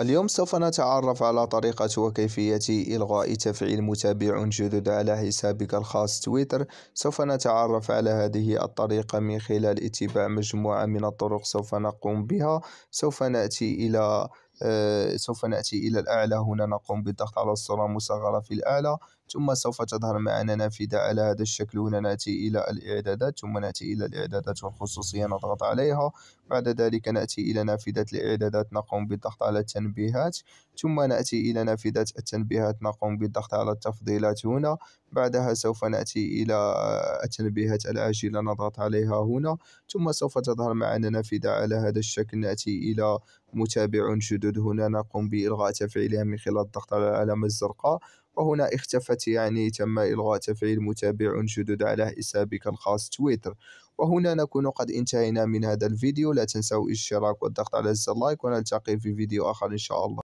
اليوم سوف نتعرف على طريقة وكيفية إلغاء تفعيل متابعون جدد على حسابك الخاص تويتر. سوف نتعرف على هذه الطريقة من خلال اتباع مجموعة من الطرق سوف نقوم بها. سوف نأتي إلى سوف نأتي إلى الأعلى. هنا نقوم بالضغط على الصورة المصغرة في الأعلى. ثم سوف تظهر معنا نافذة على هذا الشكل. هنا نأتي إلى الإعدادات. ثم نأتي إلى الإعدادات والخصوصية نضغط عليها. بعد ذلك نأتي إلى نافذة الإعدادات. نقوم بالضغط على التنبيهات. ثم نأتي إلى نافذة التنبيهات نقوم بالضغط على التفضيلات هنا. بعدها سوف نأتي إلى التنبيهات العاجلة نضغط عليها هنا. ثم سوف تظهر معنا نافذة على هذا الشكل. نأتي إلى متابعون جدد هنا. نقوم بإلغاء تفعيلها من خلال الضغط على العلامة الزرقاء. وهنا اختفت يعني تم إلغاء تفعيل متابعون جدد على حسابك الخاص تويتر. وهنا نكون قد انتهينا من هذا الفيديو. لا تنسوا الاشتراك والضغط على زر لايك. ونلتقي في فيديو آخر إن شاء الله.